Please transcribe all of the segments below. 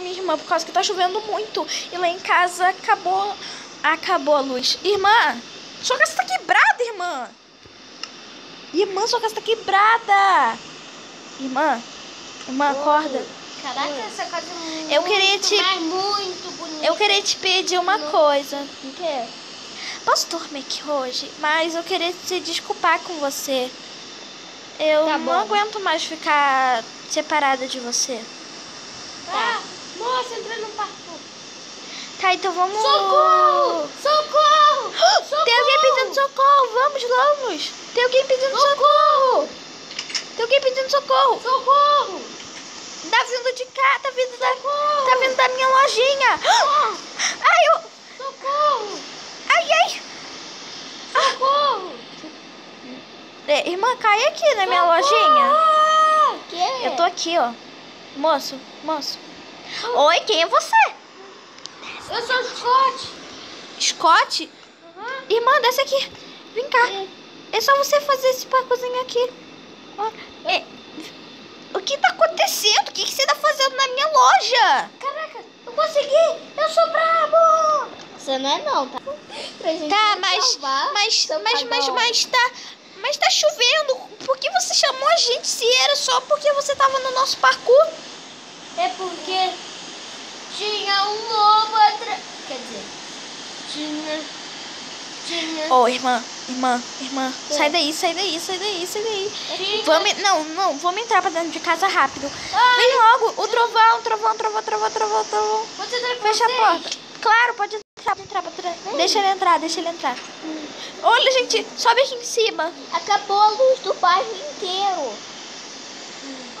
minha irmã por causa que tá chovendo muito. E lá em casa acabou. Acabou a luz. Irmã, sua casa tá quebrada, irmã. Irmã, sua casa tá quebrada. Irmã, irmã, acorda. Caraca, essa casa é muito, Eu queria te- muito bonita. Eu queria te pedir uma Não. coisa. O quê? Posso dormir aqui hoje? Mas eu queria te desculpar com você. Eu Tá não aguento mais ficar separada de você. Nossa, entrei no parkour. Tá, então vamos. Socorro! Socorro! Socorro! Tem alguém pedindo socorro. Vamos, vamos. Tem alguém pedindo socorro. Tem alguém pedindo socorro. Socorro! Tá vindo de cá, tá vindo da, tá vindo da minha lojinha. Ai, eu, Socorro! ai, ai. Socorro! É, irmã, cai aqui na minha lojinha. O quê? Eu tô aqui, ó. Moço, moço. Oi, quem é você? Eu sou o Scott. Scott? Aham. Irmã, desce aqui. Vem cá. É só você fazer esse parcourzinho aqui. É, O que tá acontecendo? O que, que você tá fazendo na minha loja? Caraca, eu consegui! Eu sou brabo! Você não é não, tá? Pra gente Tá, mas, salvar, mas, mas, mas, mas tá, mas tá chovendo. Por que você chamou a gente se era só porque você tava no nosso parkour? É porque tinha um lobo atrás. Quer dizer, tinha. Tinha. Ô, irmã, irmã, irmã, É. sai daí, sai daí, sai daí, sai daí. tinha- Vamos, não, não, vamos entrar pra dentro de casa rápido. Ai, Vem logo, o trovão, trovão, trovão, trovão, trovão, trovão. Pode entrar com Fecha a vocês? porta. Claro, pode entrar, pode entrar, pode entrar. Deixa ele entrar, deixa ele entrar. Olha, gente, sobe aqui em cima. Acabou a luz do bairro inteiro.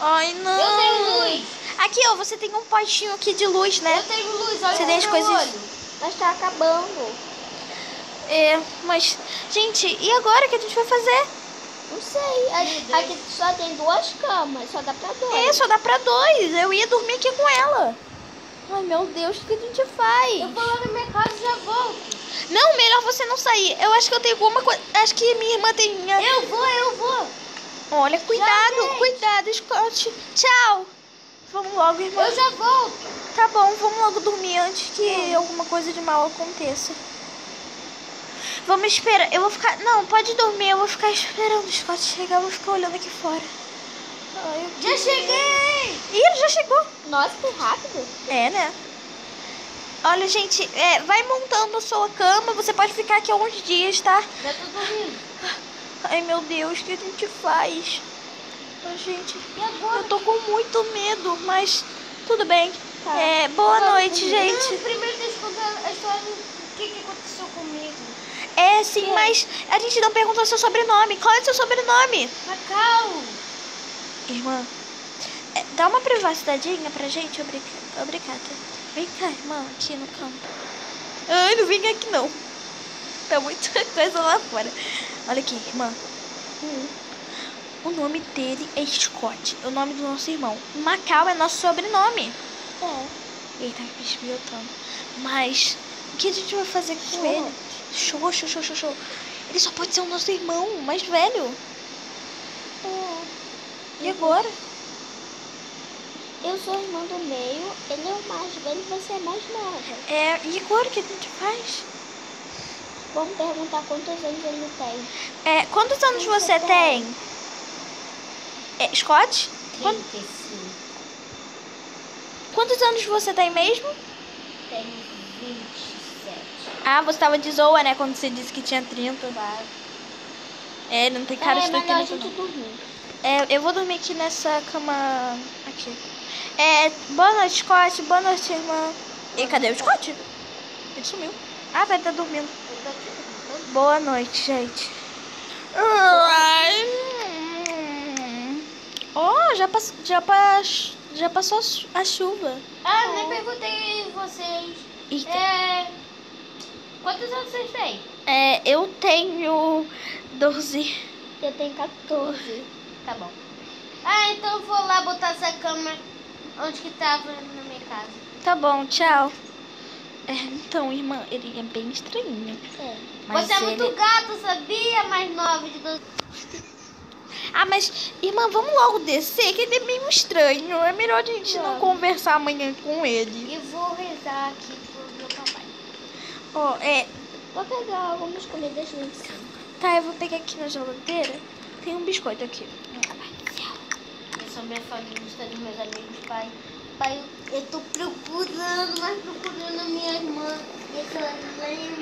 Ai, não. Eu tenho luz. Aqui, ó, você tem um postinho aqui de luz, né? Eu tenho luz, olha Você tem as coisas- olho. Mas tá acabando. É, mas, gente, e agora o que a gente vai fazer? Não sei. Aqui, aqui só tem duas camas, só dá pra dois. É, só dá pra dois. Eu ia dormir aqui com ela. Ai, meu Deus, o que a gente faz? Eu vou lá na minha casa e já volto. Não, melhor você não sair. Eu acho que eu tenho alguma coisa. Acho que minha irmã tem. Eu vou, eu vou. Olha, cuidado, cuidado, Scott. Tchau. Vamos logo, irmã. Eu já volto. Tá bom, vamos logo dormir antes que alguma coisa de mal aconteça. Vamos esperar. Eu vou ficar. Não, pode dormir. Eu vou ficar esperando o Scott chegar. Eu vou ficar olhando aqui fora. Ai, Já cheguei. Ih, ele já chegou. Nossa, que rápido. É, né? Olha, gente, é, vai montando a sua cama. Você pode ficar aqui alguns dias, tá? Já tô dormindo. Ai, meu Deus, o que a gente faz? Ai, gente, eu tô com muito medo, mas tudo bem. Tá. É, boa Vamos noite, dormir. gente. Não, primeiro deixa eu contar a história do que, que aconteceu comigo. É, sim, Que? mas a gente não perguntou seu sobrenome. Qual é o seu sobrenome? Macau. Irmã, é, dá uma privacidadinha pra gente, obriga- obrigada. Vem cá, irmã, aqui no campo. Ai, não vem aqui não. Tá muita coisa lá fora. Olha aqui, irmã. O nome dele é Scott, é o nome do nosso irmão. Macau é nosso sobrenome. É. Ele tá espiotando. Mas o que a gente vai fazer com Show. ele? Show, show, show, show, show. Ele só pode ser o nosso irmão mais velho. E agora? Eu sou a irmã do meio, ele é o mais velho e você é mais nova. É, e agora o que a gente faz? Vamos perguntar quantos anos ele tem. É, quantos anos você tem? É, Scott? Quan- 35. Quantos anos você tem mesmo? Tenho 27. Ah, você tava de zoa, né? Quando você disse que tinha 30. Claro. É, não tem cara é de ter melhor a 30. gente não. dormir. É, eu vou dormir aqui nessa cama. Aqui. É, boa noite, Scott. Boa noite, irmã. E cadê o Scott? Ele sumiu. Ah, vai estar dormindo. Dormindo. Boa noite, gente. Oh, já, pass já, pas já passou a chu- a chuva. Ah, nem perguntei vocês. Eita. É. Quantos anos vocês têm? É, eu tenho 12. Eu tenho 14. Tá bom. Ah, então eu vou lá botar essa cama onde que tava na minha casa. Tá bom, tchau. É, então, irmã, ele é bem estranho. É. Você é muito gato, sabia? Mais nova de 12. Ah, mas, irmã, vamos logo descer, que ele é meio estranho. É melhor a gente não Vamos. conversar amanhã com ele. E vou rezar aqui pro meu papai. Ó, é. Vou pegar algumas comidas lá em cima. Tá, eu vou pegar aqui na geladeira. Tem um biscoito aqui. Eu sou minha família, estou dos meus amigos, pai. Pai, eu tô procurando, mas procurando a minha irmã. Eu lembrar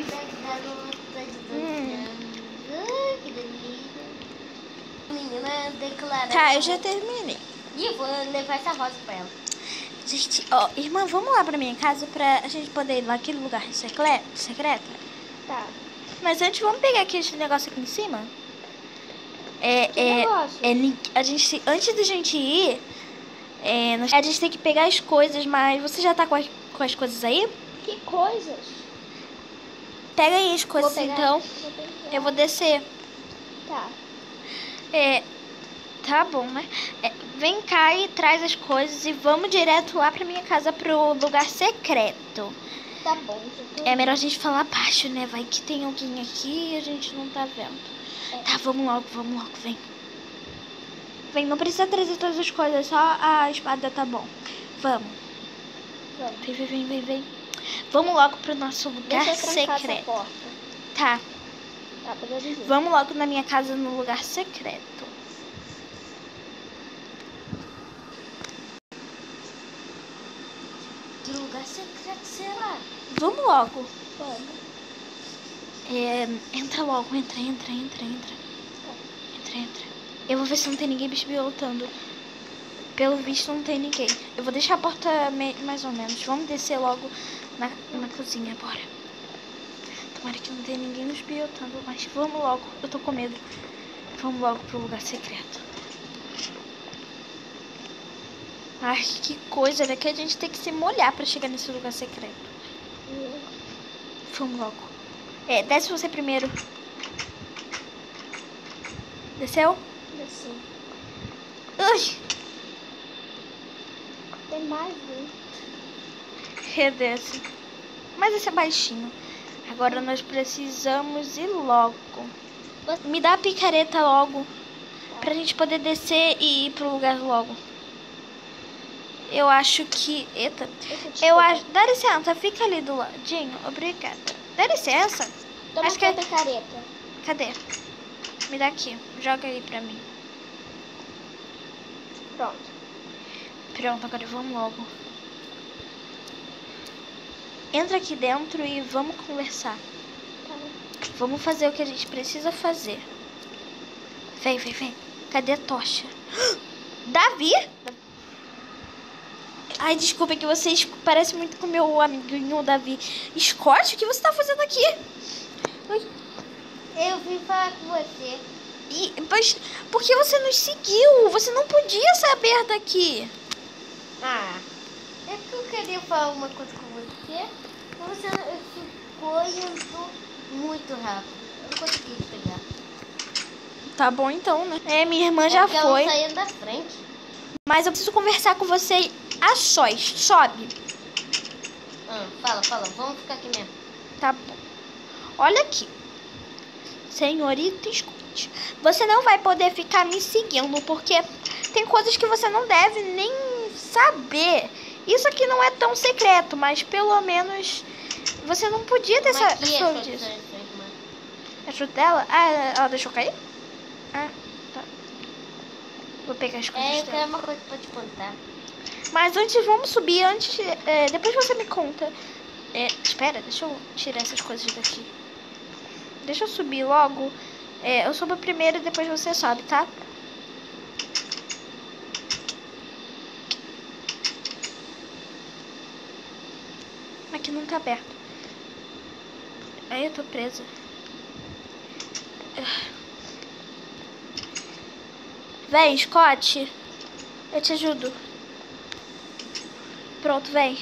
da garota de 12 Hum. anos. Ai, que delícia. Menina. Tá, eu já terminei. E eu vou levar essa rosa pra ela. Gente, ó, irmã, vamos lá pra minha casa pra a gente poder ir naquele lugar secreto? secreto? Tá. Mas antes, vamos pegar aqui esse negócio aqui em cima? É, Que é, negócio? é, a gente, antes da gente ir, é, nós- a gente tem que pegar as coisas, mas você já tá com as, com as coisas aí? Que coisas? Pega aí as coisas Vou pegar. então. Vou. Eu vou descer. Tá. É, tá bom, né? É, vem cá e traz as coisas e vamos direto lá pra minha casa pro lugar secreto. Tá bom. tô É melhor a gente falar baixo, né? Vai que tem alguém aqui e a gente não tá vendo. É. Tá, vamos logo, vamos logo, vem. Vem, não precisa trazer todas as coisas, só a espada tá bom. Vamos. Vamos. Vem, vem, vem, vem, vem. Vamos logo pro nosso lugar secreto. porta. Tá. Vamos logo na minha casa no lugar secreto. Que lugar secreto será? Vamos logo. Vamos. É, entra logo, entra, entra, entra, entra. Entra, entra. Eu vou ver se não tem ninguém bichbiotando. Pelo visto não tem ninguém. Eu vou deixar a porta mais ou menos. Vamos descer logo na, na cozinha, bora. Tomara que não tenha ninguém nos biotando, mas vamos logo. Eu tô com medo. Vamos logo pro lugar secreto. Ai, que coisa, né? Que a gente tem que se molhar pra chegar nesse lugar secreto. Vamos logo. É, desce você primeiro. Desceu? Assim. Ui, Tem mais um. redesce. Mas esse é baixinho. Agora nós precisamos ir logo. Me dá a picareta logo. Pra gente poder descer e ir pro lugar logo. Eu acho que. Eita. Eu acho. Dá licença, fica ali do ladinho. Obrigada. Dá licença. Toma acho que é- picareta. Cadê? Me dá aqui. Joga aí pra mim. Pronto. Pronto, agora vamos logo. Entra aqui dentro e vamos conversar. Tá. Vamos fazer o que a gente precisa fazer. Vem, vem, vem. Cadê a tocha? Davi? Ai, desculpa é que você parece muito com o meu amiguinho Davi. Scott, o que você tá fazendo aqui? Ui, Eu vim falar com você. E, mas por que você nos seguiu? Você não podia saber daqui. Ah, é que eu queria falar uma coisa com você. Você ficou indo muito rápido. Eu não consegui pegar. Tá bom então, né? É, minha irmã já é foi. Ela saindo da frente. Mas eu preciso conversar com você a sós. Sobe. Ah, fala, fala. Vamos ficar aqui mesmo. Tá bom. Olha aqui. Senhorita Scott, você não vai poder ficar me seguindo porque tem coisas que você não deve nem saber. Isso aqui não é tão secreto, mas pelo menos você não podia ter essa é é soube disso. A chute dela? Ah, ela deixou cair? Ah, tá. Vou pegar as coisas É, eu uma coisa pra te contar. Mas antes, vamos subir. Antes, é, depois você me conta. É, espera, deixa eu tirar essas coisas daqui. Deixa eu subir logo. É, eu subo primeiro e depois você sobe, tá? Aqui não tá aberto. Aí eu tô presa. Vem, Scott. Eu te ajudo. Pronto, vem.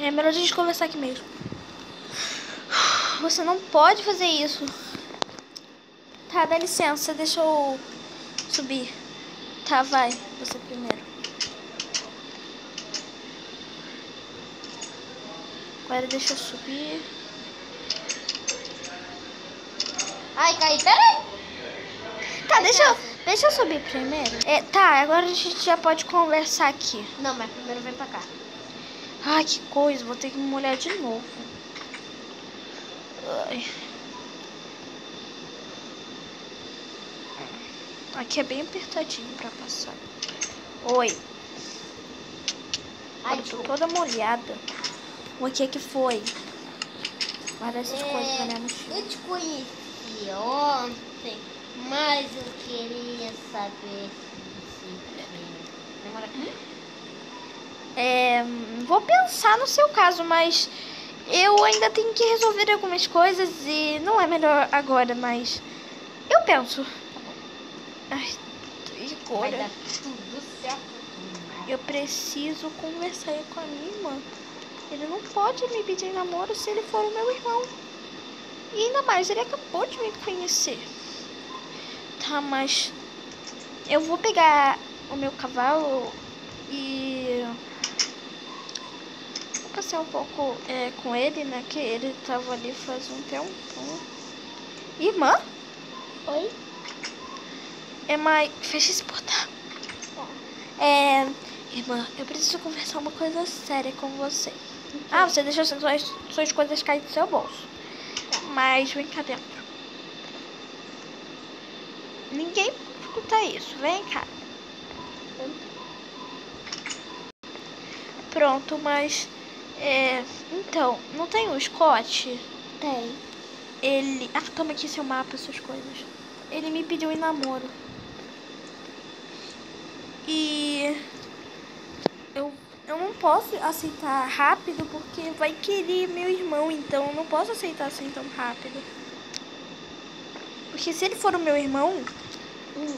É melhor a gente conversar aqui mesmo. Você não pode fazer isso. Tá, dá licença, deixa eu subir. Tá, vai, você primeiro. Agora deixa eu subir. Ai, caí. Peraí. Tá, deixa eu, deixa eu subir primeiro. É, tá, agora a gente já pode conversar aqui. Não, mas primeiro vem pra cá. Ai, que coisa, vou ter que me molhar de novo. Ai. Aqui é bem apertadinho pra passar. Oi. Ai, Olha, tô toda molhada. O que é que foi? Guarda essas É, coisas na minha mochila. Eu te conheci ontem, mas eu queria saber se comigo. É, vou pensar no seu caso, mas eu ainda tenho que resolver algumas coisas e não é melhor agora, mas eu penso. Ai, e Vai agora? dar tudo certo. Eu preciso conversar com a minha irmã. Ele não pode me pedir namoro se ele for o meu irmão. E ainda mais, ele acabou de me conhecer. Tá, mas eu vou pegar o meu cavalo e vou passear um pouco é, com ele, né? Que ele tava ali faz um tempo. Irmã? Oi? É, mas fecha esse portal. É, irmã, eu preciso conversar uma coisa séria com você. Ah, você deixou suas, suas coisas cair do seu bolso. Mas vem cá dentro. Ninguém escuta isso. Vem cá. Pronto, mas. É, então, não tem o Scott? Tem. Ele. Ah, toma aqui seu mapa, suas coisas. Ele me pediu em namoro. E. Posso aceitar rápido porque vai querer meu irmão, então eu não posso aceitar assim tão rápido. Porque se ele for o meu irmão, hum,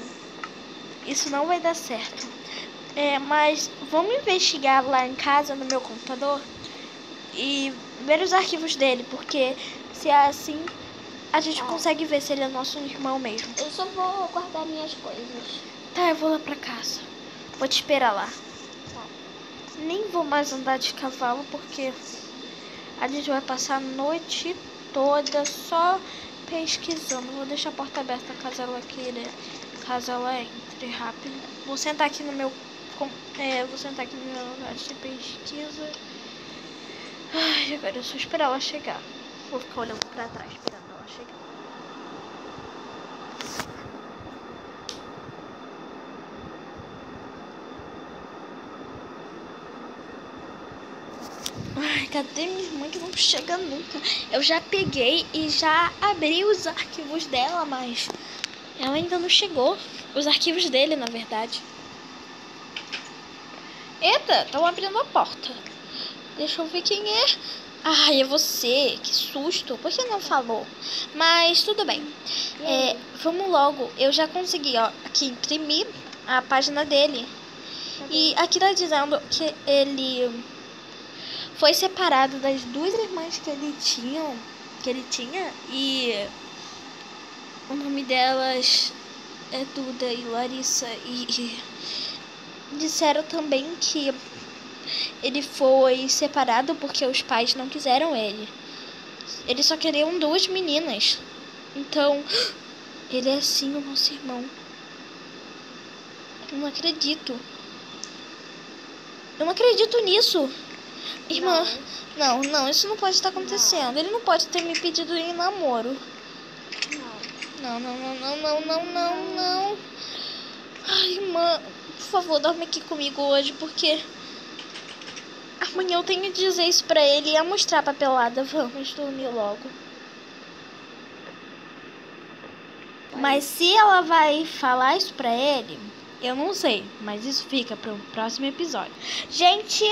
isso não vai dar certo. É, mas vamos investigar lá em casa no meu computador e ver os arquivos dele, porque se é assim, a gente Ah. consegue ver se ele é nosso irmão mesmo. Eu só vou guardar minhas coisas. Tá, eu vou lá pra casa. Vou te esperar lá. Nem vou mais andar de cavalo porque a gente vai passar a noite toda só pesquisando. Vou deixar a porta aberta caso ela queira, caso ela entre rápido. Vou sentar aqui no meu, é, vou sentar aqui no meu lugar de pesquisa. Ai, agora é só esperar ela chegar. Vou ficar olhando pra trás esperando ela chegar. Ai, cadê minha irmã que não chega nunca? Eu já peguei e já abri os arquivos dela, mas ela ainda não chegou. Os arquivos dele, na verdade. Eita, estão abrindo a porta. Deixa eu ver quem é. Ai, é você. Que susto. Por que não falou? Mas tudo bem. É, vamos logo. Eu já consegui, ó, aqui imprimir a página dele. E aqui tá dizendo que ele foi separado das duas irmãs que ele tinha, que ele tinha e o nome delas é Duda e Larissa e, e disseram também que ele foi separado porque os pais não quiseram ele. Eles só queriam duas meninas. Então, ele é sim o nosso irmão. Eu não acredito. Eu não acredito nisso. Irmã, não, não, isso não pode estar acontecendo. Ele não pode ter me pedido em namoro. Não. Não, não, não, não, não, não, não, não. Ai, irmã, por favor, dorme aqui comigo hoje, porque amanhã eu tenho que dizer isso pra ele e a mostrar a papelada. Vamos dormir logo. Mas se ela vai falar isso pra ele, eu não sei. Mas isso fica para o próximo episódio. Gente,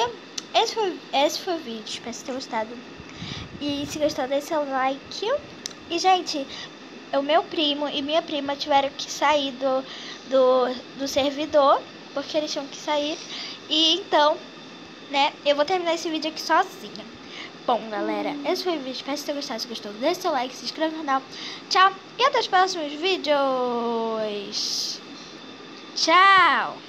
esse foi, esse foi o vídeo. Espero que tenham gostado. E se gostou, deixe seu like. E, gente, o meu primo e minha prima tiveram que sair do, do, do servidor. Porque eles tinham que sair. E então, né, eu vou terminar esse vídeo aqui sozinha. Bom, galera, esse foi o vídeo. Espero que tenham gostado. Se gostou, deixe seu like, se inscreva no canal. Tchau e até os próximos vídeos. Tchau!